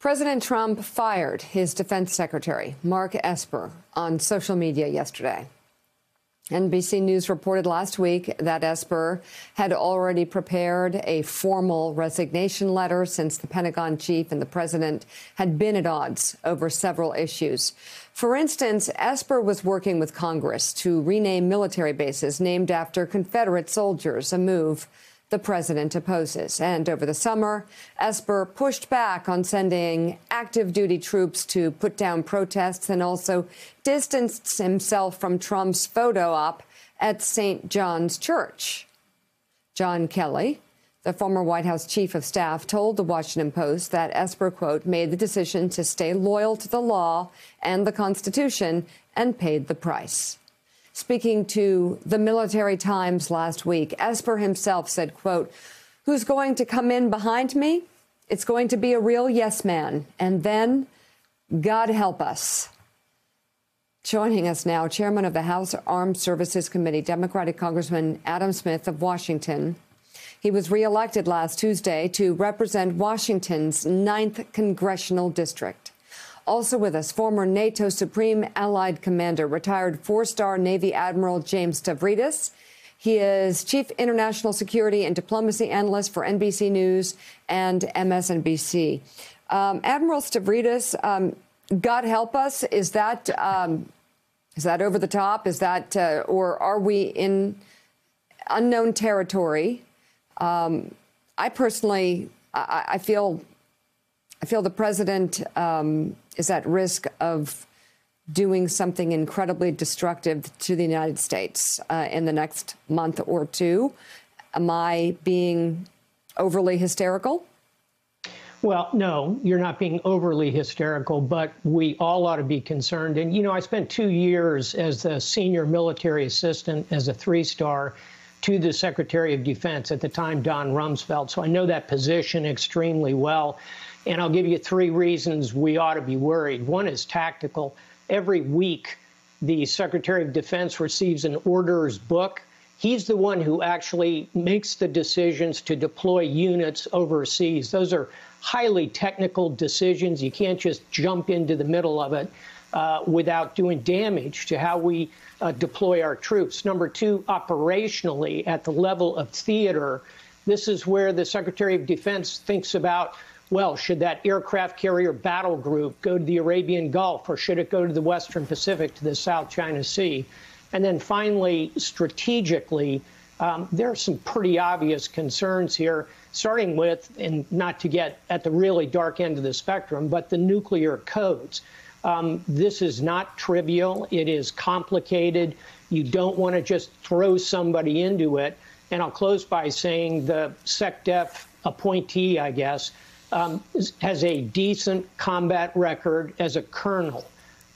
President Trump fired his defense secretary, Mark Esper, on social media yesterday. NBC News reported last week that Esper had already prepared a formal resignation letter since the Pentagon chief and the president had been at odds over several issues. For instance, Esper was working with Congress to rename military bases named after Confederate soldiers, a move the president opposes. And over the summer, Esper pushed back on sending active duty troops to put down protests and also distanced himself from Trump's photo op at St. John's Church. John Kelly, the former White House chief of staff, told the Washington Post that Esper, quote, made the decision to stay loyal to the law and the Constitution and paid the price. Speaking to the Military Times last week, Esper himself said, quote, who's going to come in behind me? It's going to be a real yes man. And then, God help us. Joining us now, Chairman of the House Armed Services Committee, Democratic Congressman Adam Smith of Washington. He was reelected last Tuesday to represent Washington's ninth congressional district. Also with us, former NATO Supreme Allied Commander, retired four star Navy Admiral James Stavridis. He is Chief International Security and Diplomacy Analyst for NBC News and MSNBC. Um, Admiral Stavridis, um, God help us, is that um, is that over the top? Is that uh, or are we in unknown territory? Um, I personally, I, I, feel, I feel the president um, is at risk of doing something incredibly destructive to the United States uh, in the next month or two. Am I being overly hysterical? Well, no, you're not being overly hysterical, but we all ought to be concerned. And, you know, I spent two years as the senior military assistant as a three star to the Secretary of Defense, at the time, Don Rumsfeld. So I know that position extremely well. And I'll give you three reasons we ought to be worried. One is tactical. Every week, the Secretary of Defense receives an orders book. He's the one who actually makes the decisions to deploy units overseas. Those are highly technical decisions. You can't just jump into the middle of it uh, without doing damage to how we uh, deploy our troops. Number two, operationally, at the level of theater, this is where the Secretary of Defense thinks about well, should that aircraft carrier battle group go to the Arabian Gulf or should it go to the Western Pacific, to the South China Sea? And then finally, strategically, um, there are some pretty obvious concerns here, starting with, and not to get at the really dark end of the spectrum, but the nuclear codes. Um, this is not trivial. It is complicated. You don't want to just throw somebody into it. And I'll close by saying the SecDef appointee, I guess, um, has a decent combat record as a colonel.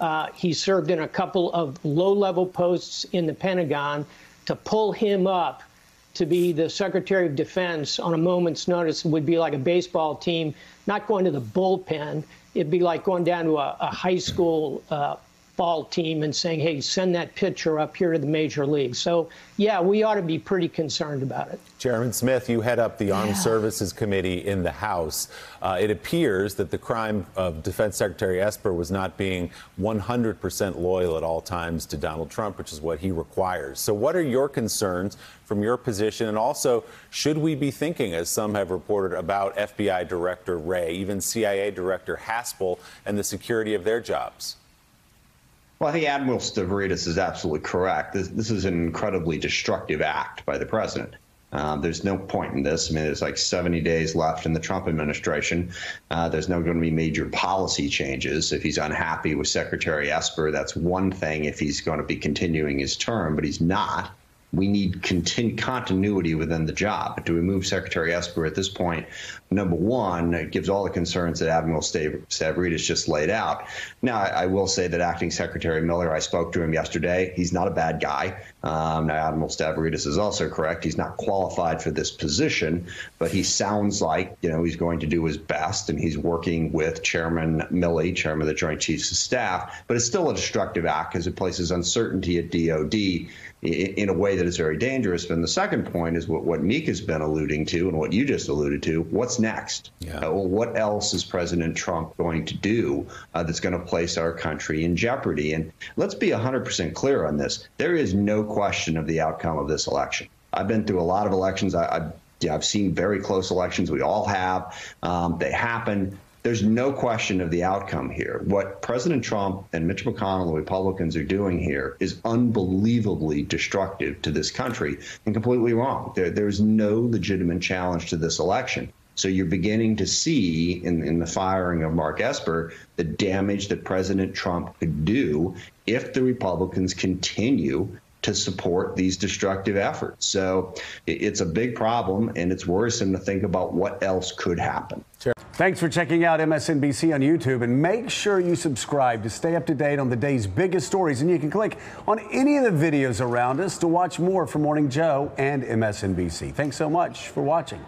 Uh, he served in a couple of low level posts in the Pentagon. To pull him up to be the Secretary of Defense on a moment's notice would be like a baseball team not going to the bullpen. It'd be like going down to a, a high school uh, ball team and saying, hey, send that pitcher up here to the major league. So, yeah, we ought to be pretty concerned about it. Chairman Smith, you head up the Armed yeah. Services Committee in the House. Uh, it appears that the crime of Defense Secretary Esper was not being 100% loyal at all times to Donald Trump, which is what he requires. So, what are your concerns from your position? And also, should we be thinking, as some have reported, about FBI Director Wray, even CIA Director Haspel, and the security of their jobs? Well, I think Admiral Stavridis is absolutely correct. This, this is an incredibly destructive act by the president. Uh, there's no point in this. I mean, there's like 70 days left in the Trump administration. Uh, there's no going to be major policy changes. If he's unhappy with Secretary Esper, that's one thing if he's going to be continuing his term, but he's not we need continu- continuity within the job. Do we move Secretary Esper at this point? Number one, it gives all the concerns that Admiral Stavridis just laid out. Now, I, will say that Acting Secretary Miller, I spoke to him yesterday. He's not a bad guy. Um, now, Admiral Stavridis is also correct. He's not qualified for this position, but he sounds like you know he's going to do his best, and he's working with Chairman Milley, Chairman of the Joint Chiefs of Staff. But it's still a destructive act because it places uncertainty at DoD in a way that is very dangerous. And the second point is what, what Mika has been alluding to and what you just alluded to. What's next? Yeah. Uh, well, what else is President Trump going to do uh, that's going to place our country in jeopardy? And let's be 100% clear on this. There is no question of the outcome of this election. I've been through a lot of elections. I, I I've seen very close elections. We all have. Um, they happen. There's no question of the outcome here. What President Trump and Mitch McConnell the Republicans are doing here is unbelievably destructive to this country and completely wrong. There, there's no legitimate challenge to this election. So you're beginning to see in, in the firing of Mark Esper the damage that President Trump could do if the Republicans continue to support these destructive efforts. So it's a big problem, and it's worrisome to think about what else could happen. Thanks for checking out MSNBC on YouTube and make sure you subscribe to stay up to date on the day's biggest stories. And you can click on any of the videos around us to watch more from Morning Joe and MSNBC. Thanks so much for watching.